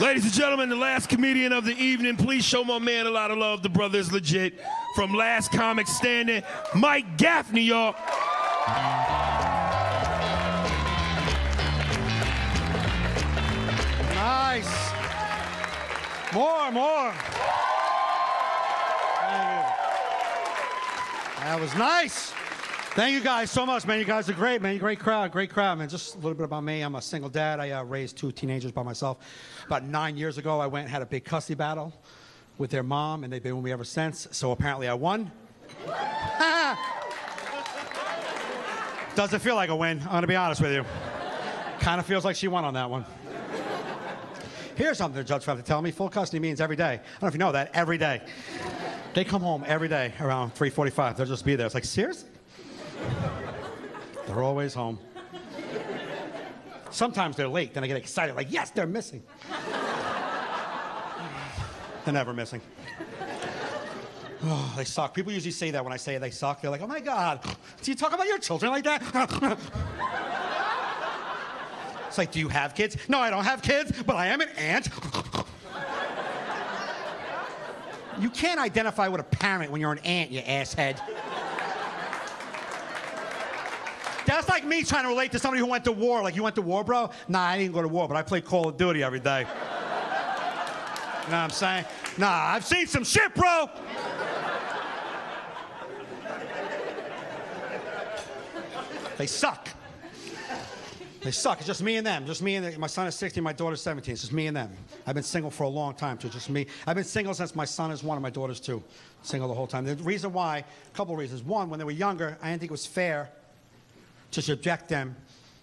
Ladies and gentlemen, the last comedian of the evening. Please show my man a lot of love. The brother is legit. From Last Comic Standing, Mike Gaffney, y'all. Nice. More, more. That was nice. Thank you guys so much, man. You guys are great, man. Great crowd, great crowd, man. Just a little bit about me. I'm a single dad. I uh, raised two teenagers by myself. About nine years ago, I went and had a big custody battle with their mom, and they've been with me ever since. So apparently, I won. Doesn't feel like a win. I'm gonna be honest with you. Kind of feels like she won on that one. Here's something the judge forgot to tell me. Full custody means every day. I don't know if you know that. Every day. They come home every day around 3:45. They'll just be there. It's like seriously. They're always home. Sometimes they're late. Then I get excited. Like yes, they're missing. they're never missing. Oh, they suck. People usually say that when I say they suck. They're like, oh my God, do you talk about your children like that? it's like, do you have kids? No, I don't have kids, but I am an aunt. you can't identify with a parent when you're an aunt, you asshead. That's like me trying to relate to somebody who went to war. Like, you went to war, bro? Nah, I didn't go to war, but I play Call of Duty every day. You know what I'm saying? Nah, I've seen some shit, bro. They suck. They suck. It's just me and them. Just me and them. My son is 16, my daughter's 17. It's just me and them. I've been single for a long time, too. Just me. I've been single since my son is one and my daughter's two. Single the whole time. The reason why, a couple of reasons. One, when they were younger, I didn't think it was fair to subject them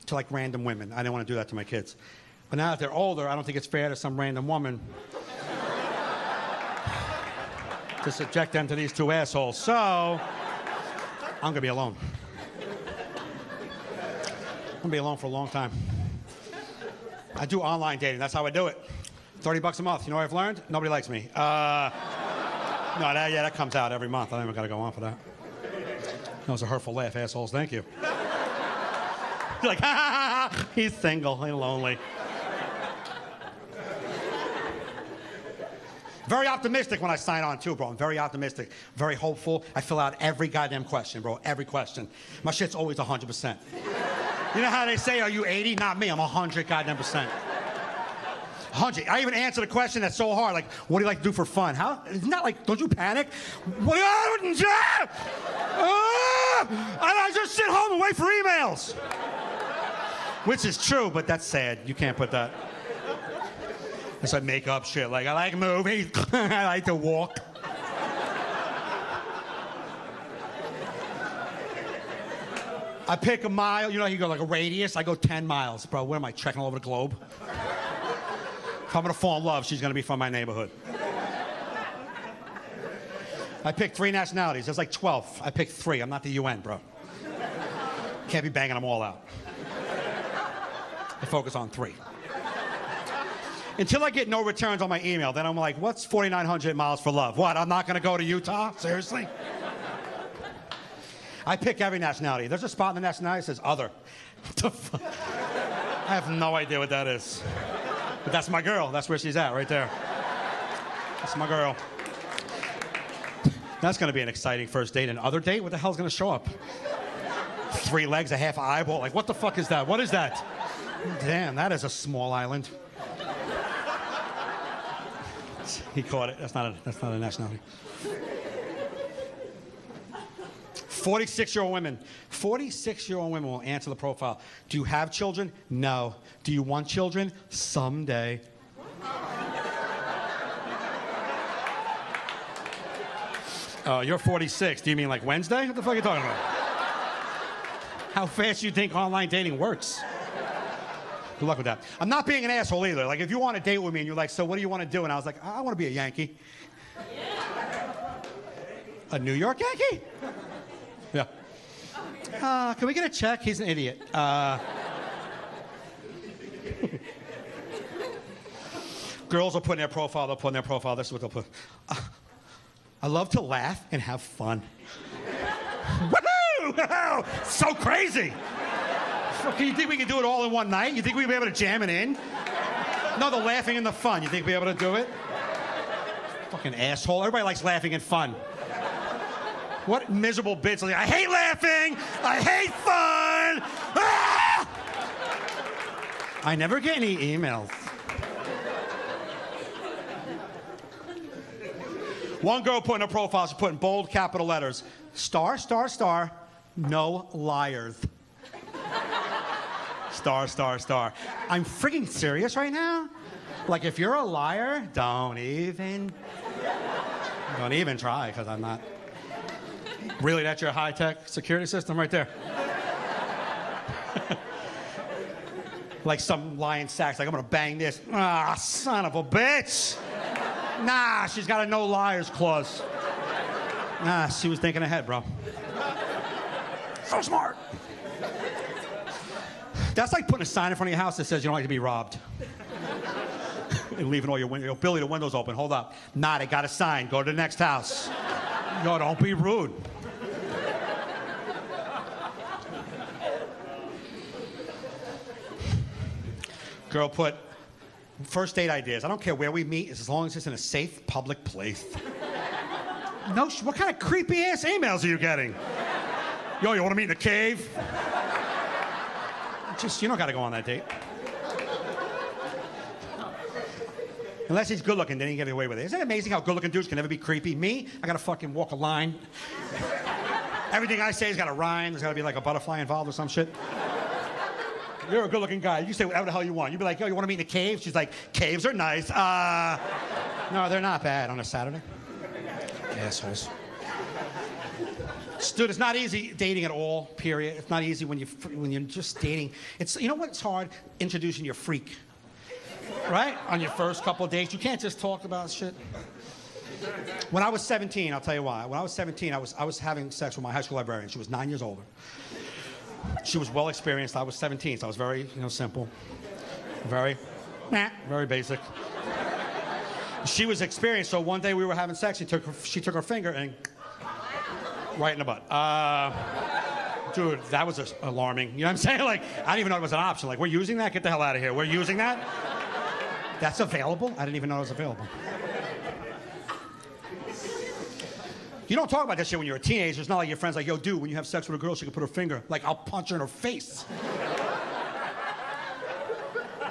to like random women. I didn't want to do that to my kids. But now that they're older, I don't think it's fair to some random woman to subject them to these two assholes. So, I'm going to be alone. I'm going to be alone for a long time. I do online dating. That's how I do it. 30 bucks a month. You know what I've learned? Nobody likes me. Uh, no, that, yeah, that comes out every month. I don't even got to go on for that. That was a hurtful laugh, assholes. Thank you. Like, ha, ha, ha, he's single and lonely. Very optimistic when I sign on too, bro. I'm very optimistic, very hopeful. I fill out every goddamn question, bro. Every question. My shit's always 100%. You know how they say, are you 80? Not me. I'm 100 goddamn percent. 100. I even answered a question that's so hard, like, what do you like to do for fun? How? Isn't like, don't you panic? What do you! Ah! And I just sit home and wait for emails. Which is true, but that's sad. You can't put that. It's like make up shit. Like, I like movies. I like to walk. I pick a mile. You know, you go like a radius. I go 10 miles, bro. Where am I? Trekking all over the globe? if I'm gonna fall in love, she's gonna be from my neighborhood. I picked three nationalities. There's like 12. I picked three. I'm not the UN, bro. Can't be banging them all out. I focus on three. Until I get no returns on my email, then I'm like, what's 4,900 miles for love? What? I'm not gonna go to Utah? Seriously? I pick every nationality. There's a spot in the nationality that says other. What the fu I have no idea what that is. But that's my girl. That's where she's at, right there. That's my girl. That's gonna be an exciting first date. Another date? What the hell's gonna show up? Three legs, a half eyeball. Like, what the fuck is that? What is that? Damn, that is a small island. He caught it. That's not a, that's not a nationality. 46 year old women. 46 year old women will answer the profile. Do you have children? No. Do you want children? Someday. Uh, you're 46. Do you mean like Wednesday? What the fuck are you talking about? How fast do you think online dating works? Good luck with that. I'm not being an asshole either. Like, if you want to date with me and you're like, so what do you want to do? And I was like, I want to be a Yankee. A New York Yankee? Yeah. Uh, can we get a check? He's an idiot. Uh, girls will put in their profile, they'll put in their profile, this is what they'll put. Uh, I love to laugh and have fun. Woohoo! so crazy! You think we can do it all in one night? You think we'd be able to jam it in? No, the laughing and the fun. You think we'll be able to do it? Fucking asshole. Everybody likes laughing and fun. What miserable. Like, I hate laughing. I hate fun. Ah! I never get any emails. One girl put in her profile, she put in bold capital letters, star, star, star, no liars. Star, star, star. I'm freaking serious right now. Like, if you're a liar, don't even, don't even try, because I'm not. Really, that's your high tech security system right there? like some lion sacks, like, I'm gonna bang this. Ah, son of a bitch. Nah, she's got a no liars clause. Nah, she was thinking ahead, bro. So smart. That's like putting a sign in front of your house that says you don't like to be robbed. and leaving all your windows. Billy, the windows open. Hold up. Nah, they got a sign. Go to the next house. Yo, don't be rude. Girl put first date ideas. I don't care where we meet, as long as it's in a safe public place. no, what kind of creepy ass emails are you getting? Yo, you want to meet in a cave? Just, you don't got to go on that date. Unless he's good looking, then he can get away with it. Isn't it amazing how good looking dudes can never be creepy? Me, I gotta fucking walk a line. Everything I say has got to rhyme. There's gotta be like a butterfly involved or some shit. You're a good looking guy. You say whatever the hell you want. You'd be like, yo, you wanna meet in a cave? She's like, caves are nice. Uh, no, they're not bad on a Saturday. Assholes. Dude, it's not easy dating at all, period. It's not easy when, you, when you're just dating. It's, you know what's hard? Introducing your freak right? On your first couple dates. You can't just talk about shit. When I was 17, I'll tell you why. When I was 17, I was, I was having sex with my high school librarian. She was nine years older. She was well experienced. I was 17, so I was very, you know, simple. Very, nah, very basic. She was experienced, so one day we were having sex. She took her, she took her finger and right in the butt. Uh, dude, that was alarming. You know what I'm saying? Like, I didn't even know it was an option. Like, we're using that? Get the hell out of here. We're using that? That's available? I didn't even know it was available. You don't talk about that shit when you're a teenager. It's not like your friends like, yo, dude, when you have sex with a girl, she can put her finger. Like, I'll punch her in her face.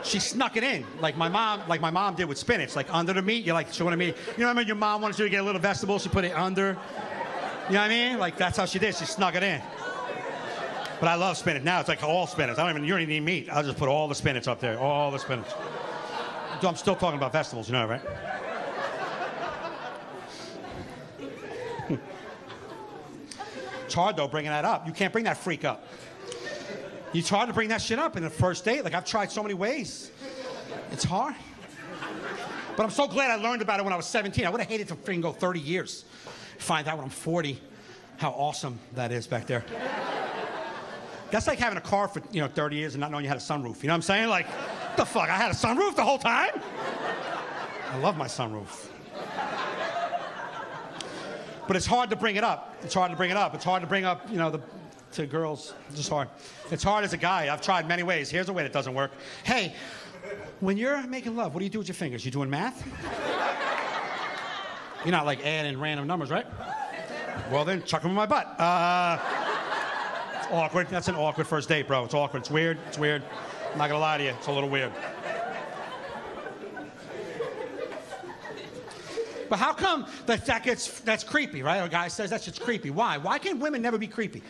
she snuck it in, like my mom, like my mom did with spinach, like under the meat. You're like, she wanted me. You know what I mean? Your mom wanted you to get a little vegetable. She put it under. You know what I mean? Like that's how she did. She snuck it in. But I love spinach. Now it's like all spinach. I don't even. You don't even need meat. I'll just put all the spinach up there. All the spinach. I'm still talking about vegetables, you know, right? it's hard though bringing that up. You can't bring that freak up. It's hard to bring that shit up in the first date. Like I've tried so many ways. It's hard. But I'm so glad I learned about it when I was 17. I would have hated to freaking go 30 years. Find out when I'm 40 how awesome that is back there. That's like having a car for you know 30 years and not knowing you had a sunroof. You know what I'm saying? Like, what the fuck? I had a sunroof the whole time. I love my sunroof. But it's hard to bring it up. It's hard to bring it up. It's hard to bring up, you know, the to girls. It's just hard. It's hard as a guy. I've tried many ways. Here's a way that doesn't work. Hey, when you're making love, what do you do with your fingers? You doing math? You're not like adding random numbers, right? Well, then chuck them in my butt. Uh, it's awkward. That's an awkward first date, bro. It's awkward. It's weird. It's weird. I'm not gonna lie to you. It's a little weird. But how come that, that gets that's creepy, right? A guy says that's just creepy. Why? Why can't women never be creepy?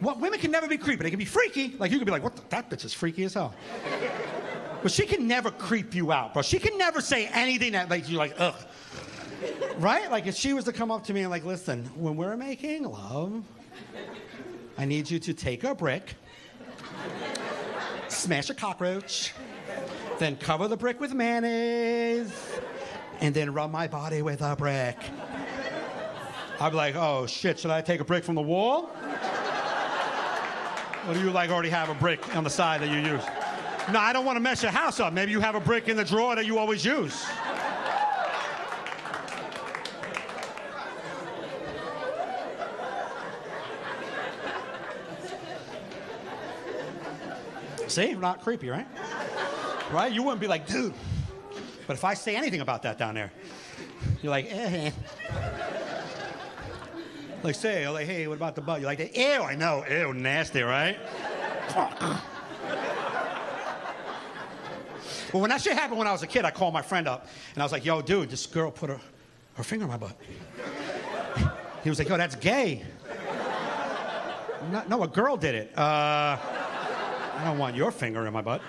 What, women can never be creepy. They can be freaky. Like you can be like, what? The, that bitch is freaky as hell. But she can never creep you out, bro. She can never say anything that makes you like, ugh. Right? Like if she was to come up to me and like, listen, when we're making love, I need you to take a brick, smash a cockroach, then cover the brick with mayonnaise, and then rub my body with a brick. I'd be like, oh shit, should I take a brick from the wall? Or do you like already have a brick on the side that you use? No, I don't want to mess your house up. Maybe you have a brick in the drawer that you always use. See, not creepy, right? Right? You wouldn't be like, dude, But if I say anything about that down there, you're like, eh. Like say, like, hey, what about the butt? You're like, ew, I know, ew, nasty, right? well, when that shit happened when I was a kid, I called my friend up and I was like, yo, dude, this girl put her, her finger in my butt. He was like, yo, that's gay. No, no, a girl did it. Uh, I don't want your finger in my butt.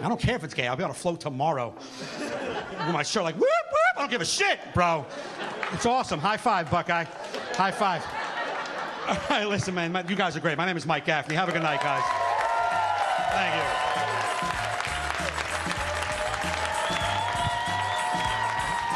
I don't care if it's gay. I'll be on a float tomorrow. With my shirt like, whoop, whoop. I don't give a shit, bro. It's awesome. High five, Buckeye. High five. All right, listen, man. You guys are great. My name is Mike Gaffney. Have a good night, guys. Thank you.